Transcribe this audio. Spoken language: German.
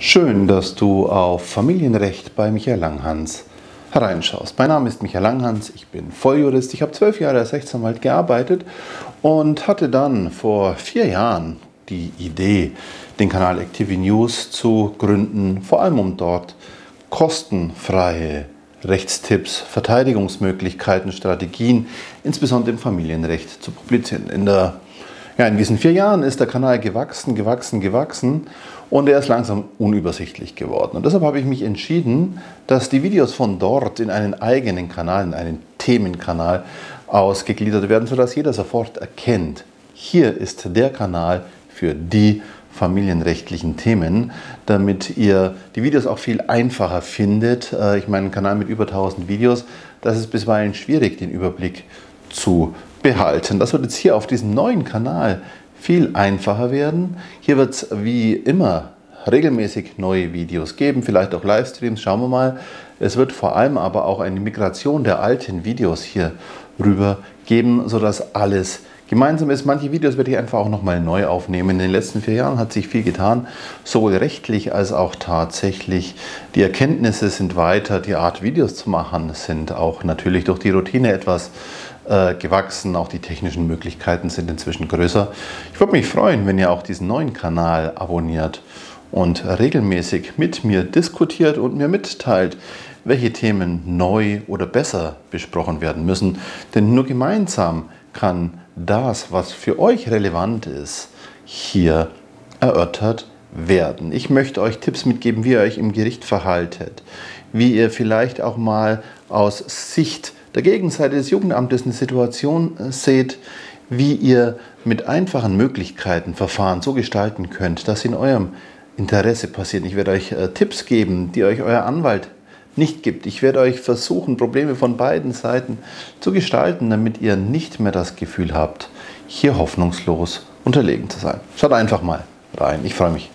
Schön, dass du auf Familienrecht bei Michael Langhans hereinschaust. Mein Name ist Michael Langhans, ich bin Volljurist, ich habe zwölf Jahre als Rechtsanwalt gearbeitet und hatte dann vor vier Jahren die Idee, den Kanal Active News zu gründen, vor allem um dort kostenfreie Rechtstipps, Verteidigungsmöglichkeiten, Strategien, insbesondere im Familienrecht zu publizieren. In der ja, in diesen vier Jahren ist der Kanal gewachsen, gewachsen, gewachsen und er ist langsam unübersichtlich geworden. Und deshalb habe ich mich entschieden, dass die Videos von dort in einen eigenen Kanal, in einen Themenkanal ausgegliedert werden, sodass jeder sofort erkennt, hier ist der Kanal für die familienrechtlichen Themen, damit ihr die Videos auch viel einfacher findet. Äh, ich meine, einen Kanal mit über 1000 Videos, das ist bisweilen schwierig, den Überblick zu behalten. Das wird jetzt hier auf diesem neuen Kanal viel einfacher werden. Hier wird es wie immer regelmäßig neue Videos geben, vielleicht auch Livestreams, schauen wir mal. Es wird vor allem aber auch eine Migration der alten Videos hier rüber geben, sodass alles gemeinsam ist. Manche Videos werde ich einfach auch nochmal neu aufnehmen. In den letzten vier Jahren hat sich viel getan, sowohl rechtlich als auch tatsächlich. Die Erkenntnisse sind weiter, die Art Videos zu machen sind auch natürlich durch die Routine etwas äh, gewachsen. Auch die technischen Möglichkeiten sind inzwischen größer. Ich würde mich freuen, wenn ihr auch diesen neuen Kanal abonniert und regelmäßig mit mir diskutiert und mir mitteilt, welche Themen neu oder besser besprochen werden müssen. Denn nur gemeinsam kann das, was für euch relevant ist, hier erörtert werden. Ich möchte euch Tipps mitgeben, wie ihr euch im Gericht verhaltet, wie ihr vielleicht auch mal aus Sicht der Gegenseite des Jugendamtes eine Situation äh, seht, wie ihr mit einfachen Möglichkeiten Verfahren so gestalten könnt, dass in eurem Interesse passiert. Ich werde euch äh, Tipps geben, die euch euer Anwalt nicht gibt. Ich werde euch versuchen, Probleme von beiden Seiten zu gestalten, damit ihr nicht mehr das Gefühl habt, hier hoffnungslos unterlegen zu sein. Schaut einfach mal rein. Ich freue mich.